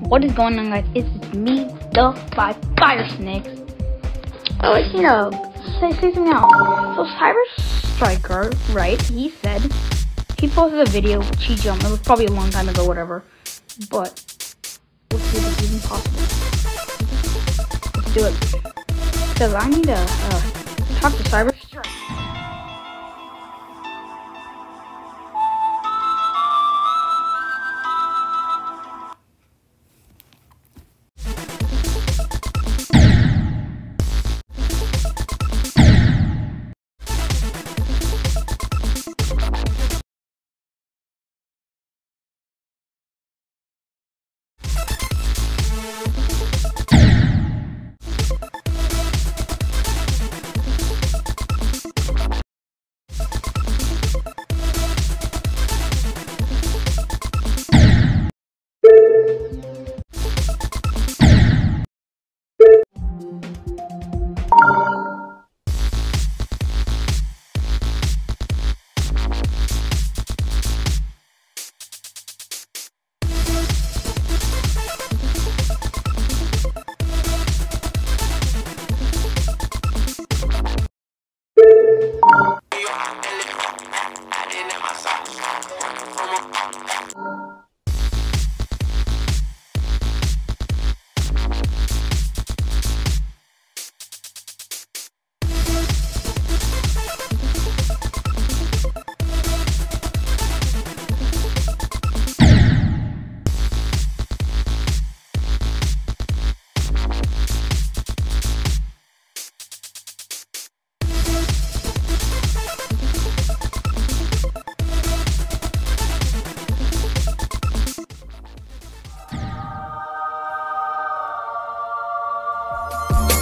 What is going on, guys? It's me, the Five Fire Snakes. Oh, I need to say, say something else. So, Cyber Striker, right? He said he posted a video which he jumped. It was probably a long time ago, whatever. But let's see if it's even possible. Let's do it. Because I need to uh, talk to Cyber Bye.